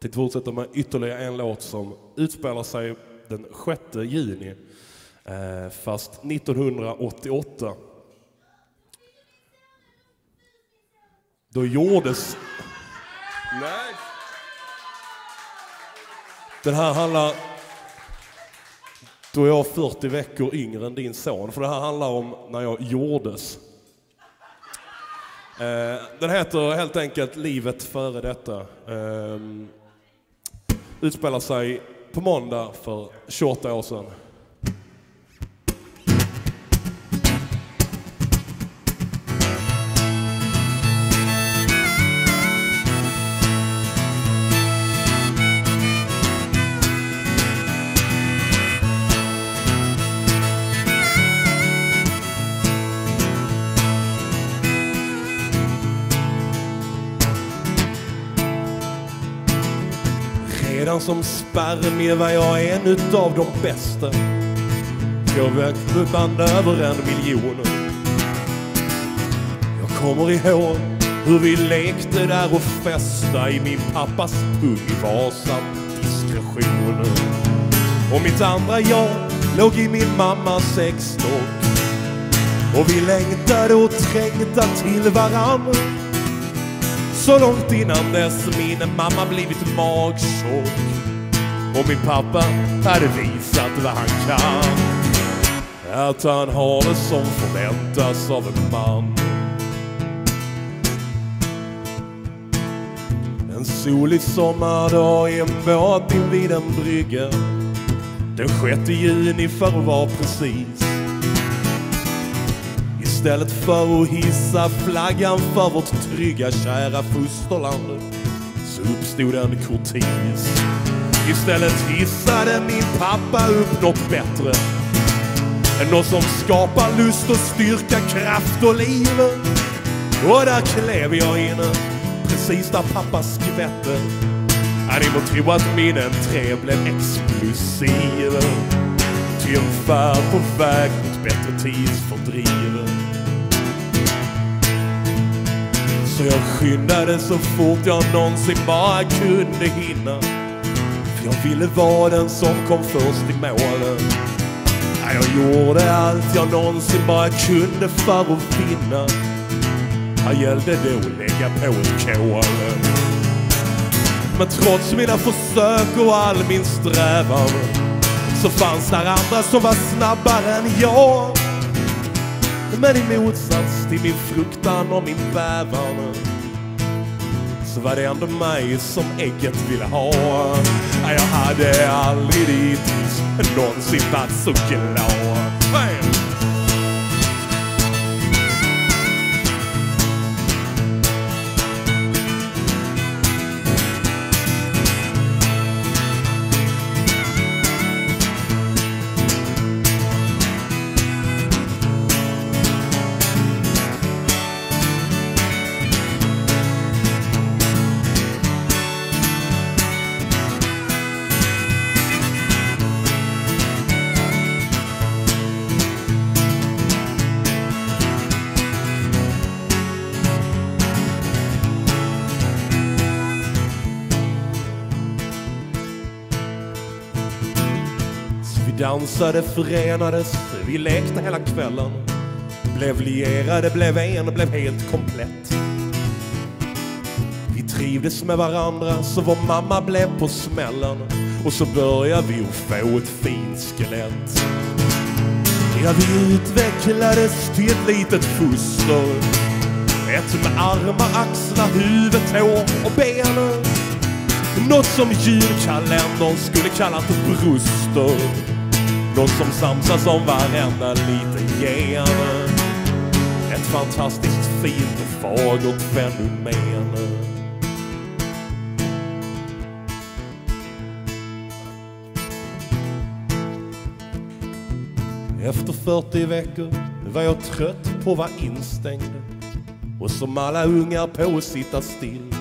Det fortsätta med ytterligare en låt som utspelar sig den 6 juni, eh, fast 1988. Då gjordes... Nej. Den här handlar... Då är jag 40 veckor yngre än din son, för det här handlar om när jag gjordes. Eh, den heter helt enkelt Livet före detta. Ehm, Utspelar sig på måndag för 28 år sedan. Redan som spermie var jag en utav de bästa. Jag växte band över en miljon. Jag kommer ihåg hur vi lekte där och festa i min pappas pung i Vasa diskretion. Och mitt andra jag låg i min mammas sexdock. Och vi längtade och trängta till varann. Så långt innan dess min mamma blivit magtjock och min pappa hade visat vad han kan. Att han har det som förväntas av en man. En solig sommardag i en båt invid en brygga. Den 6 juni för att vara precis. Istället för att hissa flaggan för vårt trygga kära fosterland så uppstod en kortis. Istället hissade min pappa upp något bättre. Något som skapar lust och styrka, kraft och liv. Och där klev jag in, precis där pappa skvätte. Ja, ni må tro att min entré blev explosiv. Till en färd på väg mot bättre tidsfördriv. Så jag skyndade så fort jag någonsin bara kunde hinna. För jag ville vara den som kom först i målen. Jag gjorde allt jag någonsin bara kunde för att vinna. Här gällde det att lägga på ett kol. Men trots mina försök och all min strävan så fanns där andra som var snabbare än jag. Men i motsats till min fruktan och min bävan så var det ändå mig som ägget ville ha. Jag hade aldrig dittills någonsin varit så glad. Dansade, förenades, vi lekte hela kvällen. Blev lierade, blev en, blev helt komplett. Vi trivdes med varandra så vår mamma blev på smällen. Och så började vi att få ett fint skelett. Ja, vi utvecklades till ett litet foster. Ett med armar, axlar, huvud, tår och ben. Något som julkalendern skulle kalla för bruster. Något som samsas om varenda liten gen. Ett fantastiskt fint och fagert fenomen. Efter 40 veckor var jag trött på att vara instängd och som alla ungar på att sitta still.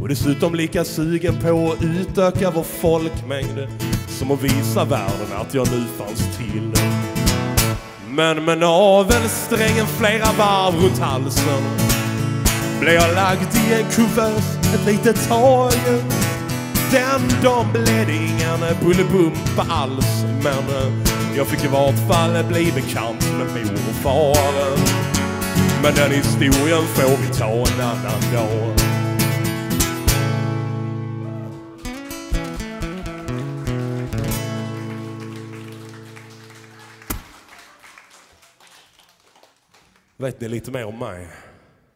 Och dessutom lika sugen på att utöka vår folkmängd som att visa världen att jag nu fanns till. Men med navelsträngen flera varv runt halsen blev jag lagd i en kuvös ett litet tag. Den dagen blev det ingen bullebumpa alls. Men jag fick i vart fall bli bekant med mor och far. Men den historien får vi ta en annan dag. Vet ni lite mer om mig?